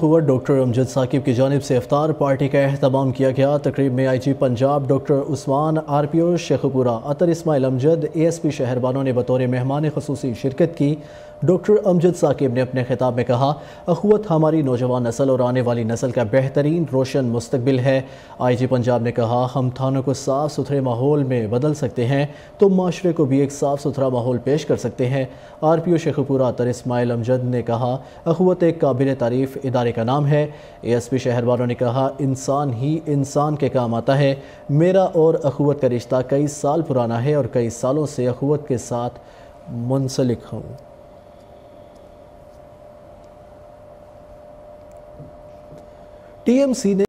खुवर doctor Amjad Saqib की जानब से अफ्तार पार्टी का अहतमाम किया गया। तकरीब में I G Punjab doctor Usman R P O Sheikhupura Athar Ismail Amjad A S P Shehrbano ने बतौर मेहमान खसूस शिरकत की। डॉक्टर अमजद साकिब ने अपने खिताब में कहा, अखवत हमारी नौजवान नस्ल और आने वाली नस्ल का बेहतरीन रोशन मुस्तबिल है। आई जी पंजाब ने कहा, हम थानों को साफ़ सुथरे माहौल में बदल सकते हैं तो माशरे को भी एक साफ़ सुथरा माहौल पेश कर सकते हैं। R P O Sheikhupura Athar Ismail Amjad ने कहा, अखवत एक काबिल तारीफ़ इदारे का नाम है। एस पी शहरबानों ने कहा, इंसान ही इंसान के काम आता है। मेरा और अखवत का रिश्ता कई साल पुराना है और कई सालों से अखवत के साथ मुंसलिक हूँ। टीएमसी ने